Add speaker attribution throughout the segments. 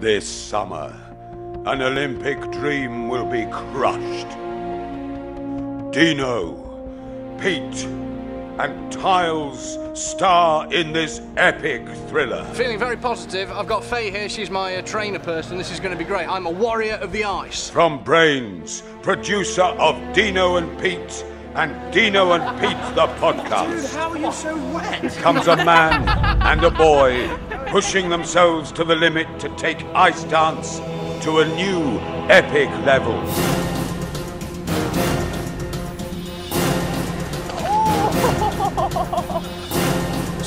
Speaker 1: This summer, an Olympic dream will be crushed. Dino, Pete, and Tyles star in this epic thriller.
Speaker 2: Feeling very positive. I've got Faye here. She's my uh, trainer person. This is going to be great. I'm a warrior of the ice.
Speaker 1: From Brainz, producer of Dino and Pete, and Dino and Pete the podcast.
Speaker 3: Dude, how are you so wet?
Speaker 1: comes a man and a boy pushing themselves to the limit to take ice dance to a new epic level.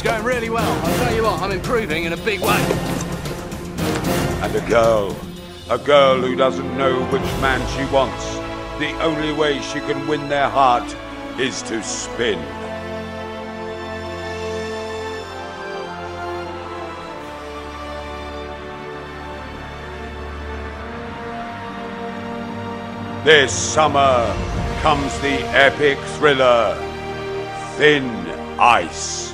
Speaker 2: It's going really well. I'll tell you what, I'm improving in a big way.
Speaker 1: And a girl, a girl who doesn't know which man she wants. The only way she can win their heart is to spin. This summer comes the epic thriller Thin Ice.